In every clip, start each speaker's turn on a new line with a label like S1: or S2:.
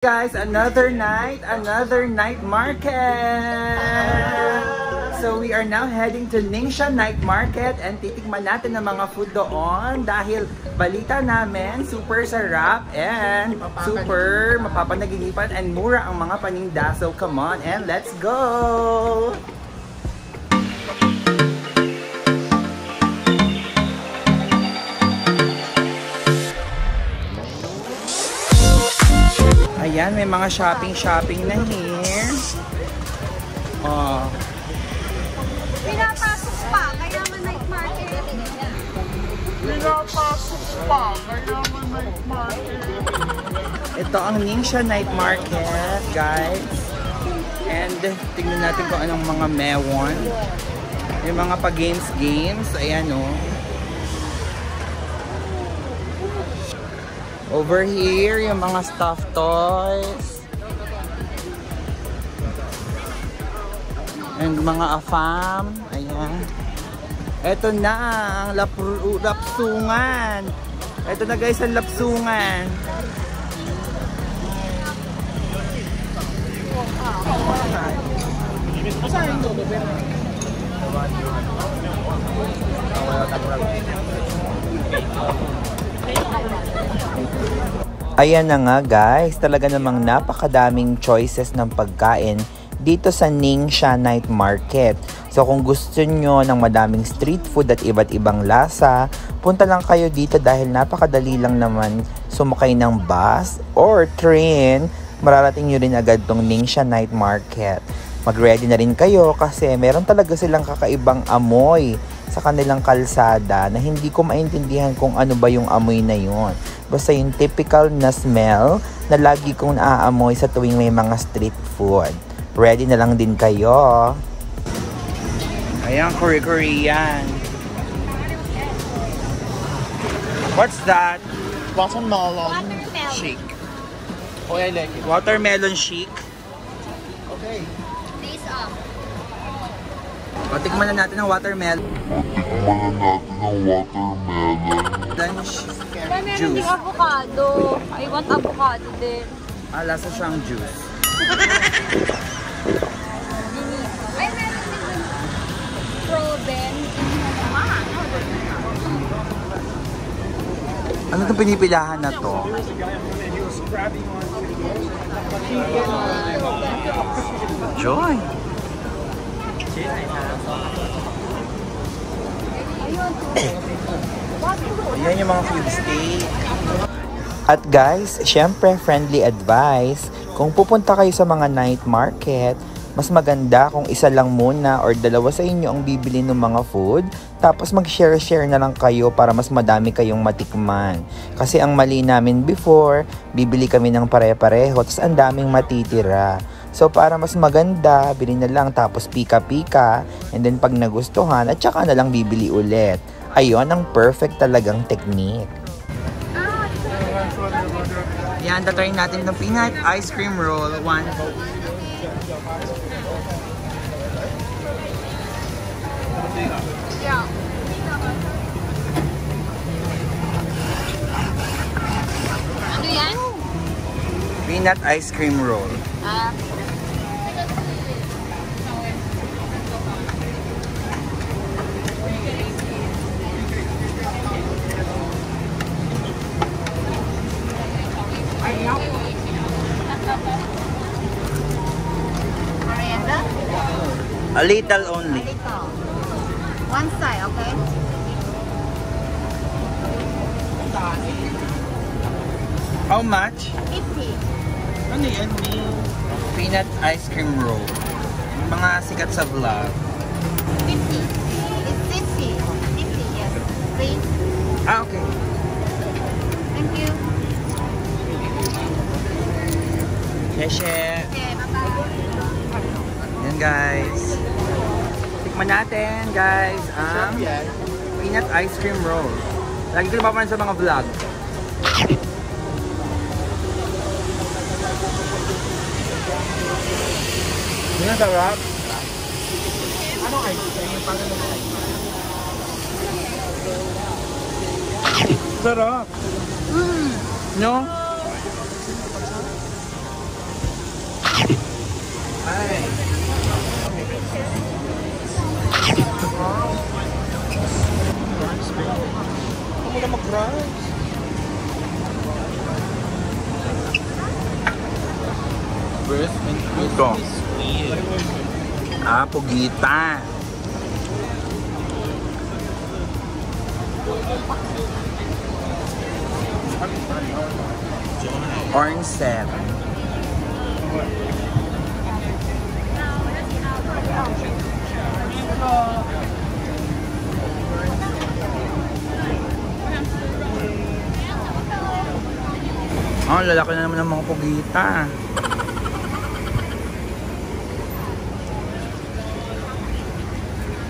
S1: Guys, another night, another night market! So we are now heading to Ningxia Night Market and titikman natin ng mga food doon dahil balita namin super sarap and super mapapanaginipan and mura ang mga paninda. So come on and let's go! Ayan, may mga shopping-shopping na here. Oh,
S2: Pinapasok pa, kaya man night market.
S3: Pinapasok pa, kaya man night market.
S1: ito ang Ningxia Night Market, guys. And tingnan natin kung anong mga mewon. Yung mga pa-games-games. Ayan, oh. Over here, yung mga stuffed toys. And mga afam. Ayan. Ito na ang lap lapsungan. Ito na guys ang lapsungan. Ayan na nga guys, talaga namang napakadaming choices ng pagkain dito sa Ningxia Night Market. So kung gusto nyo ng madaming street food at iba't ibang lasa, punta lang kayo dito dahil napakadali lang naman sumakay ng bus or train. Mararating nyo rin agad tong Ningxia Night Market. Mag-ready na rin kayo kasi meron talaga silang kakaibang amoy sa kanilang kalsada na hindi ko maintindihan kung ano ba yung amoy na yun. Basta yung typical na smell na lagi kong naaamoy sa tuwing may mga street food. Ready na lang din kayo. Ayan, Korean. What's that?
S3: Watermelon.
S1: Shake.
S3: Oh, I like it.
S1: Watermelon shake.
S3: Okay.
S2: Days off.
S1: O, tikman na natin ang watermelon.
S4: Tikman na natin ang watermelon.
S1: Lunch.
S2: Wala meron
S1: Juice.
S2: ding avocado. I want avocado din.
S1: Ah, lasa siyang juice.
S2: Ay, meron din Proven.
S1: Ano itong pinipilahan na to? Joy! Ayan yung mga food steak. At guys, syempre friendly advice, kung pupunta kayo sa mga night market, mas maganda kung isa lang muna or dalawa sa inyo ang bibili ng mga food, tapos mag-share-share na lang kayo para mas madami kayong matikman. Kasi ang mali namin before, bibili kami ng pare-pareho, tapos ang daming matitira. So para mas maganda, bili na lang tapos pika-pika, and then pag nagustuhan, at saka na lang bibili ulit. Ayon ang perfect talagang technique. Yan, tatry natin ng peanut ice cream roll. One.
S2: Yeah. Ano yan?
S1: Peanut ice cream roll.
S2: Ah. Merienda?
S1: A little only.
S2: Ito. One side, okay?
S1: How much?
S2: 50.
S1: Ano yan, Mi? Peanut ice cream roll. Mga sikat sa vlog.
S2: 50. It's 50. 50, yes. Please.
S1: Ah, okay.
S2: Thank you.
S1: Sheshe.
S2: Okay, bye-bye.
S1: Yan, guys. Tikman natin, guys, ang
S3: Yan.
S1: peanut ice cream roll. Lagi ko napapan sa mga vlog. Yan, sarap.
S3: Ano ice cream? Paano na ice cream?
S1: Sarap. No?
S3: Fries. Breast and
S1: Ito.
S3: crispy squid.
S1: Ah, pugita. Orange set. Oh, lalaki na naman ng mga pugita.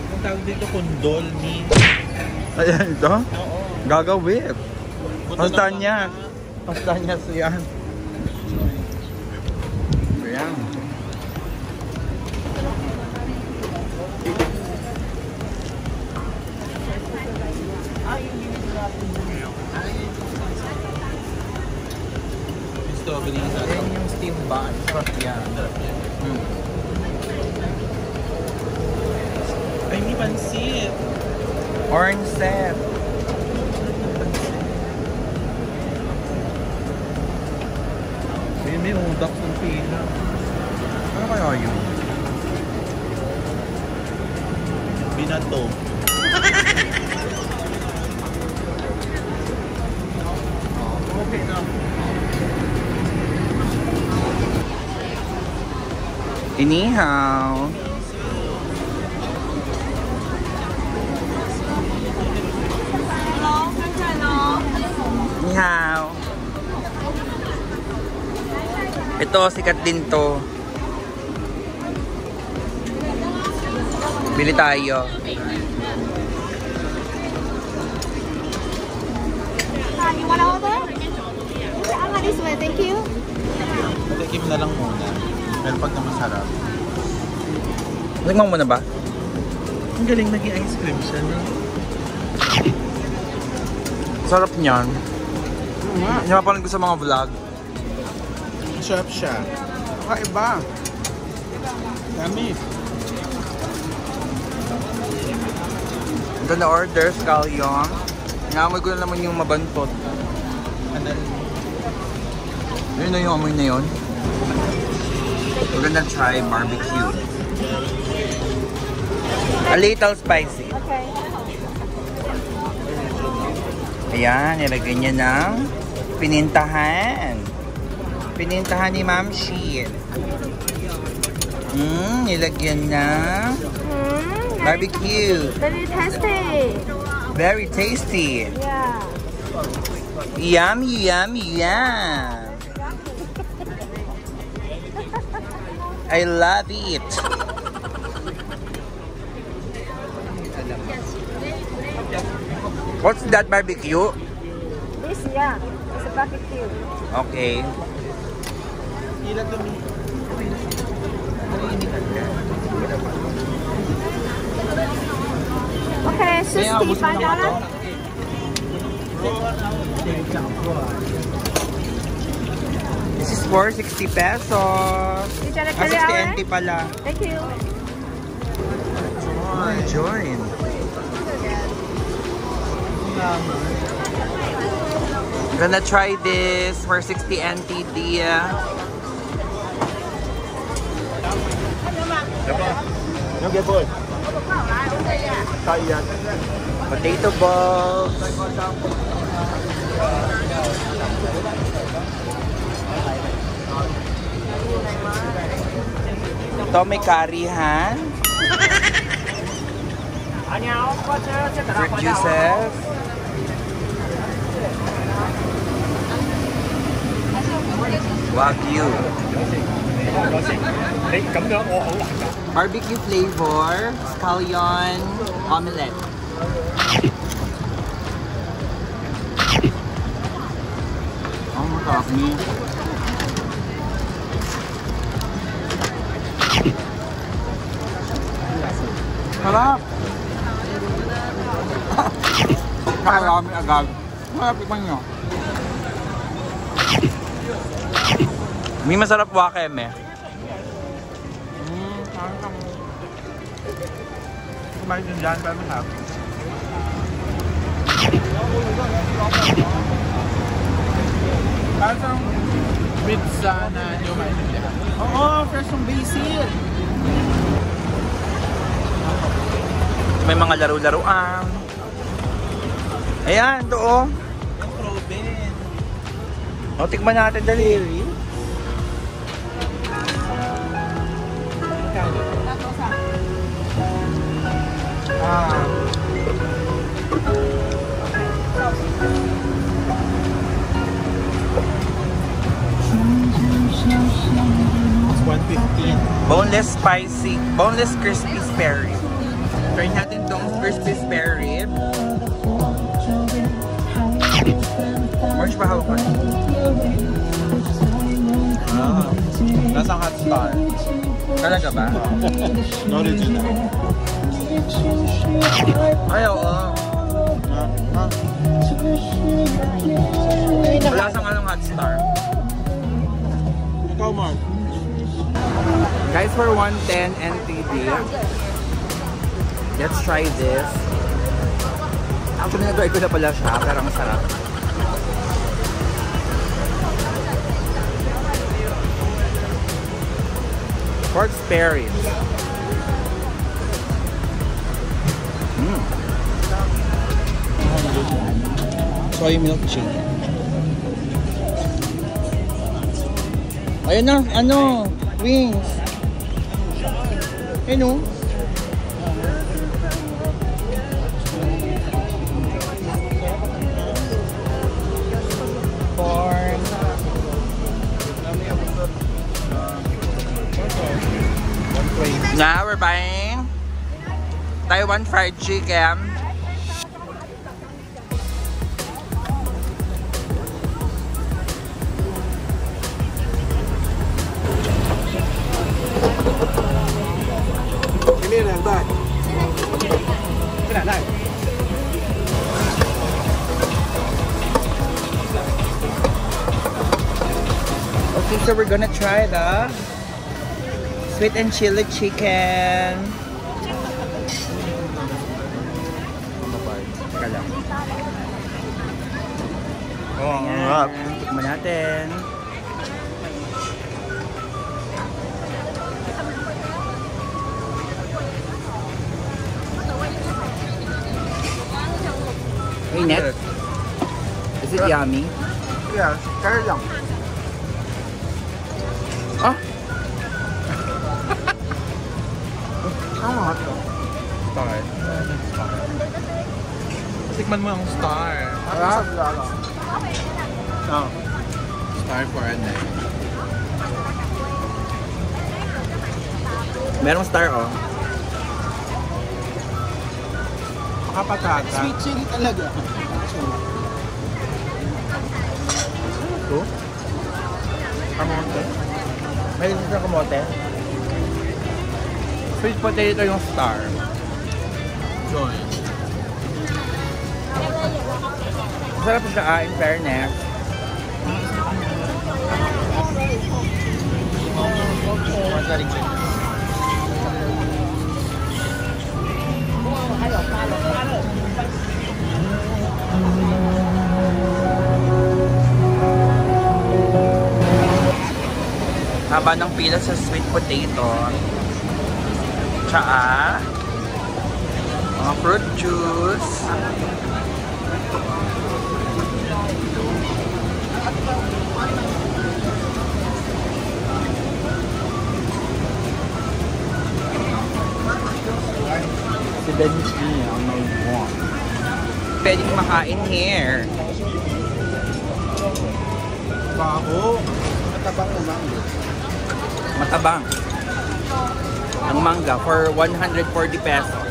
S3: Ang tawag dito kundol ni.
S1: Ayan ito.
S3: Oo.
S1: Gagawin. Ang
S3: na.
S1: Ang saan niya siyan? Ayan.
S3: Yung strawberry sa
S1: Ayan yung steam bun. Sarap yan. Mm.
S3: Ay, may pansit.
S1: Orange set.
S3: Ay, may udak ng pila.
S1: Ano kaya yun?
S3: Binato. okay na.
S1: Inihaw. Ito, sikat din to. Bili tayo.
S2: You wanna order? I'm this way, thank you.
S3: Patikim na lang muna. Pero pag na masarap.
S1: Tingnan mo na ba?
S3: Ang galing naging ice cream siya. No?
S1: Sarap niyan. Hindi mapanood ko sa mga vlog.
S3: Sarap siya.
S1: Kakaiba.
S3: Dami.
S1: Ito na order, scallion. Inamoy ko na naman yung mabantot.
S3: Ano?
S1: Yun na yung amoy na yun. We're gonna try barbecue. A little spicy.
S2: Okay.
S1: Ayan, nilagay niya ng pinintahan. Pinintahan ni Ma'am Shi. Mmm, nilagyan ng
S2: Mm,
S1: barbecue.
S2: very tasty.
S1: Very tasty.
S2: Yeah.
S1: Yum, yum, yum. I love it. What's that barbecue?
S2: This, yeah, it's a barbecue.
S1: Okay.
S3: Ilan dumi?
S2: Okay,
S3: Kaya ubos mo
S2: sixty-five
S3: na.
S1: This is for 60 pesos. Ah,
S2: carry
S1: 60
S2: out,
S1: NT pala.
S2: Thank you.
S1: Oh, join. Gonna try this for 60 NT, Dia. Potato balls. Ito may karihan. Fruit juices. Wagyu. Barbecue flavor, scallion, omelette. Ang masarap niya. Sarap! Marami agad. Sarap ikman nyo. May masarap wakeme.
S3: Hmm, parang kang... Kumain din dyan, pero masarap. Parang pizza na ko maintindihan. Oo, fresh from basil.
S1: May mga laro-laruan. Ayan, doon.
S3: Proven.
S1: O, tikman natin dali.
S3: Ah. It's 115.
S1: Boneless spicy, boneless crispy spare rib. Try natin tong crispy spare rib. Orange pa hawak.
S3: Ah. Nasa hot star.
S1: Talaga ba?
S3: Original.
S1: Ay, oo. Wala sa anong hot star.
S3: Ikaw, Mark.
S1: Guys, for 110 NTD, let's try this. Actually, nag-try ko na pala siya, pero masarap. Pork spare Mm.
S3: Soy milk shake.
S1: Ayun na, ano, wings. Ayun o. Corn. Now we're buying Taiwan fried chicken. Okay, so we're gonna try the sweet and chili chicken.
S3: Oh,
S1: Ayan, tikman natin. Hey, Net. Is it yummy?
S3: Ya, kaya lang.
S1: Ah,
S3: Ang mga to.
S1: star.
S3: Tikman mo ang star.
S1: Ah?
S3: Oh. Star for a night.
S1: Merong star, oh.
S3: Makapatata. Sweet chili talaga.
S1: Ito? Kamote. May isa sa kamote? Sweet potato yung star.
S3: Joy.
S1: Masarap siya ah, in fairness. Haba ng pila sa sweet potato. Tsaa. Mga fruit juice.
S3: Si Dennis niya ang nag-want.
S1: Pwedeng makain here.
S3: Baho. Matabang naman.
S1: Matabang. Ang mangga for 140 pesos.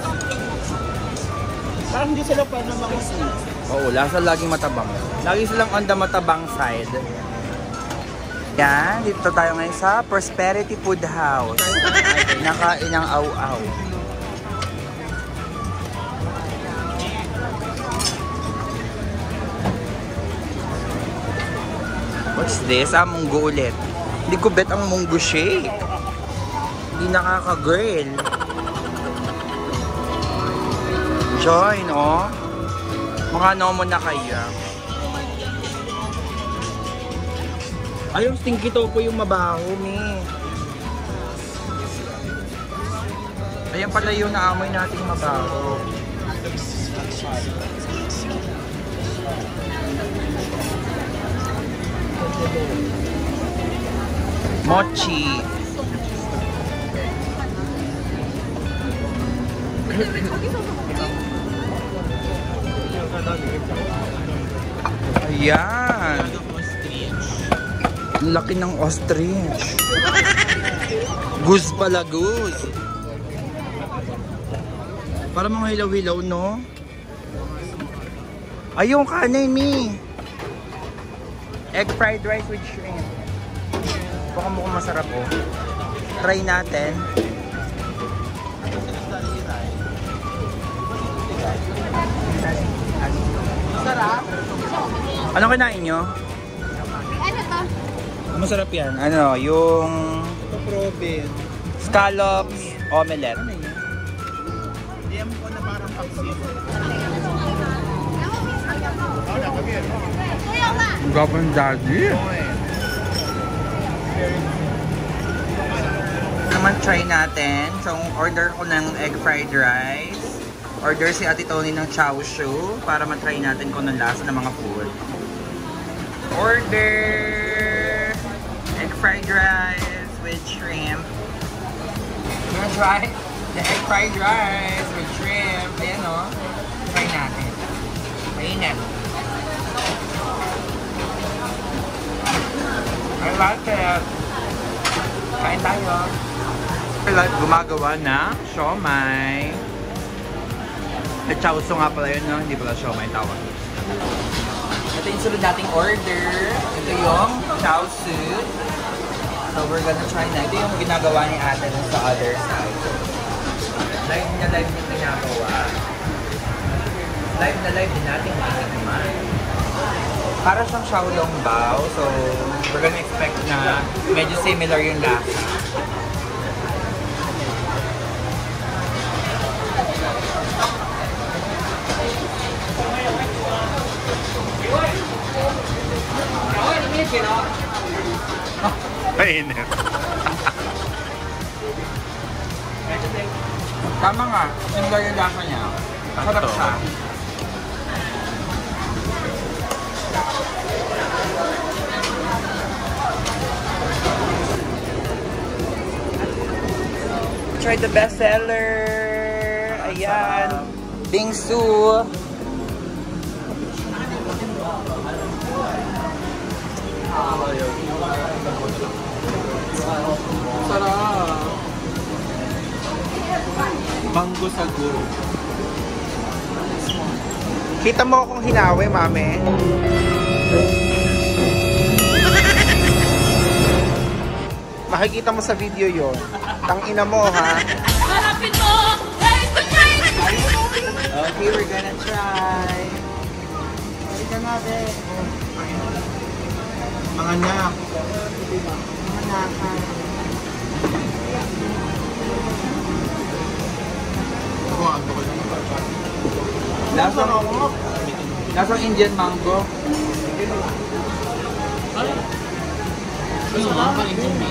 S3: Parang hindi sila pa ng mga sweets.
S1: Oo, lasa laging matabang. Lagi silang on the matabang side. Yan, dito tayo ngayon sa Prosperity Food House. Nakain ng au-au. What's this? Ah, munggo ulit. Hindi ko bet ang munggo shake. Hindi nakaka-girl. Join, oh. Mukha mo na kaya. Ay, yung stinky tofu yung mabaho, mi. Ayan pala yung naamoy nating mabaho. Mochi. Ayan. Laki ng ostrich. Goose pala, goose. Para mga hilaw-hilaw, no? Ay, yung kanin, mi. Egg fried rice with shrimp. Baka mukhang masarap, oh. Try natin.
S3: Sarap.
S1: Ano kinain nyo?
S2: Ano to?
S1: Masarap yan. Ano, yung
S3: Paprobin.
S1: scallops omelette. Gapang daddy. Naman try natin. So, order ko ng egg fried rice. Order si Ate Tony ng chow shu para matry natin kung anong lasa ng mga food. Order egg fried rice with shrimp. You wanna try the egg fried rice with shrimp? Ayan o. Try natin. Mainit. I like it. Kain tayo. Like gumagawa na siomay. At chowso nga pala yun, no? Hindi pala siomay tawag. Ito yung sunod nating order. Ito yung chowsu. So we're gonna try na. Ito yung ginagawa ni ate sa other side. Live na live yung ginagawa. Live na live din natin tinikman. Para siyang Xiaolong Bao. So, we're gonna expect na medyo similar yung lasa.
S3: Mainit.
S1: Tama nga, similar yung lasa niya. Masarap
S3: Ito.
S1: siya. Try the bestseller. Ayan. Bingsu.
S3: Sarap. Mango sago.
S1: Kita mo akong hinawi, mame. Makikita mo sa video yon. Tang ina mo, ha?
S2: Harapin mo! Hey, tonight!
S1: Okay, we're gonna try. Ito nga, be. Mga nak. Mga
S3: ko ko
S1: Lasang, lasang Indian mango.
S3: Ano nga? Kainin mo.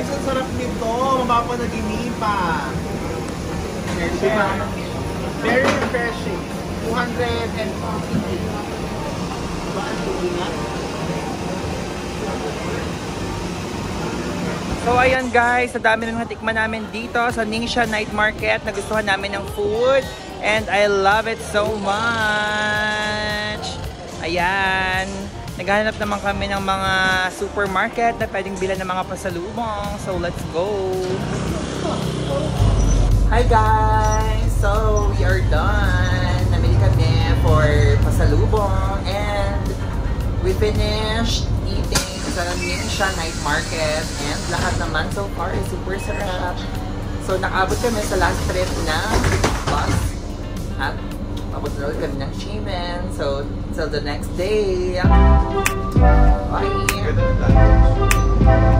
S5: Guys, ang sarap nito. Mapapanaginipa. Very refreshing. 250.
S1: So ayan guys, sa dami ng natikman namin dito sa Ningxia Night Market. Nagustuhan namin ng food and I love it so much. Ayan. Naghahanap naman kami ng mga supermarket na pwedeng bilan ng mga pasalubong. So let's go! Hi guys! So we are done. Namili kami for pasalubong and we finished eating sa Ningxia Night Market and lahat naman so far is super sarap. So nakaabot kami sa last trip ng bus at was really good in achievement. So till the next day. Bye.